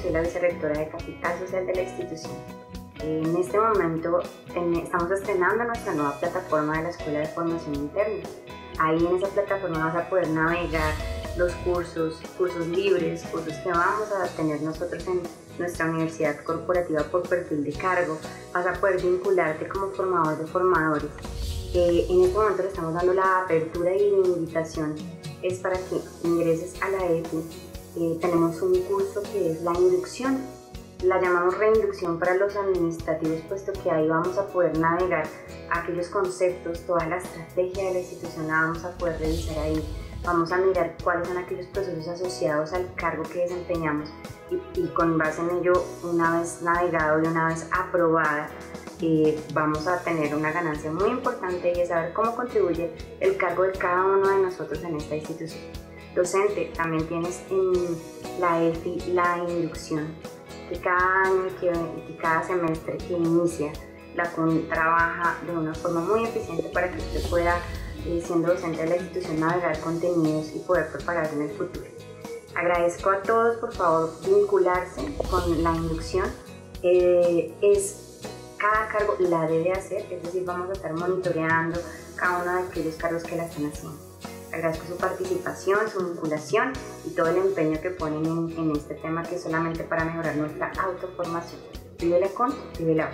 soy la vicerrectora de Capital Social de la institución. En este momento estamos estrenando nuestra nueva plataforma de la Escuela de Formación Interna. Ahí en esa plataforma vas a poder navegar los cursos, cursos libres, cursos que vamos a tener nosotros en nuestra universidad corporativa por perfil de cargo. Vas a poder vincularte como formador de formadores. Eh, en este momento le estamos dando la apertura y la invitación es para que ingreses a la EPI. Eh, tenemos un curso que es la inducción. La llamamos reinducción para los administrativos, puesto que ahí vamos a poder navegar aquellos conceptos, toda la estrategia de la institución la vamos a poder revisar ahí. Vamos a mirar cuáles son aquellos procesos asociados al cargo que desempeñamos y, con base en ello, una vez navegado y una vez aprobada, eh, vamos a tener una ganancia muy importante y es saber cómo contribuye el cargo de cada uno de nosotros en esta institución. Docente, también tienes en la EFI la inducción, que cada año y cada semestre que inicia la CUN trabaja de una forma muy eficiente para que usted pueda, eh, siendo docente de la institución, navegar contenidos y poder prepararse en el futuro. Agradezco a todos, por favor, vincularse con la inducción. Eh, es cada cargo la debe hacer, es decir, vamos a estar monitoreando cada uno de aquellos cargos que la están haciendo. Agradezco su participación, su vinculación y todo el empeño que ponen en, este tema que es solamente para mejorar nuestra autoformación. Vive la con, vive la